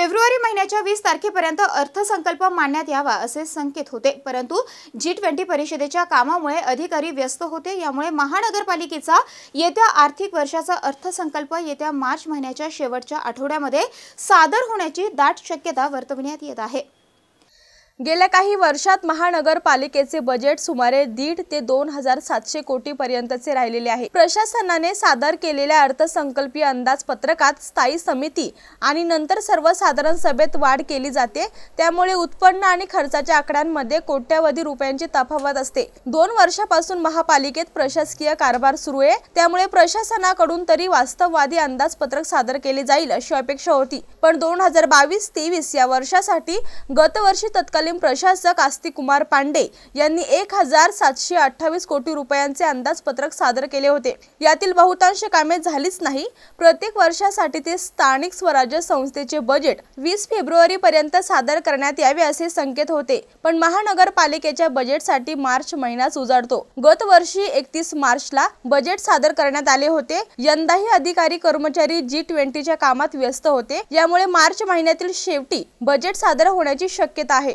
February महिन्याच्या वीस तारखेपर्यंत अर्थसंकल्प मांडण्यात यावा असे संकेत होते. परंतु जी ट्वेंटी परिषदेच्या कामामुळे अधिकारी व्यस्त होते. यामुळे महानगरपालिकेचा येत्या आर्थिक वर्षाचा अर्थसंकल्प येत्या मार्च महिन्याच्या शेवटच्या आठवड्यामध्ये सादर होण्याची दाट शक्यता वर्तवण्यात येत आहे. गेल्या काही वर्षात महानगरपालिकेचे बजेट सुमारे दीड ते दोन हजार सातशे कोटी पर्यंतचे राहिलेले आहे. प्रशासनाने सादर केलेल्या अर्थसंकल्पीय अंदाजपत्रकात स्थायी समिती आणि नंतर सर्वसाधारण सभेत वाढ केली जाते. त्यामुळे उत्पन्न आणि खर्चाच्या आकड्यांमध्ये कोट्यावधी रुपयांची तफावत असते. दोन वर्षापासून महापालिकेत प्रशासकीय कारभार सुरू आहे. त्यामुळे प्रशासनाकडून तरी वास्तववादी अंदाजपत्रक सादर केले जाईल अशी अपेक्षा होती. पण दोन हजार बावीस तेवीस या वर्षासाठी गतवर्षी तत्कालीन प्रशासक आस्तिकुमार पांडे यांनी एक हजार सातशे अठ्ठावीस कोटी रुपयांचे अंदाजपत्रक सादर केले होते. यातील बहुतांश कामे झालीच नाही. प्रत्येक वर्षासाठी ते स्थानिक स्वराज्य संस्थेचे बजेट वीस फेब्रुवारी पर्यंत सादर करण्यात यावे असे संकेत होते. पण महानगरपालिकेच्या बजेटसाठी मार्च महिनाच उजाडतो. गत वर्षी एकतीस मार्चला बजेट सादर करण्यात आले होते. यंदाही अधिकारी कर्मचारी जी ट्वेंटीच्या कामात व्यस्त होते. यामुळे मार्च महिन्यातील शेवटी बजेट सादर होण्याची शक्यता आहे.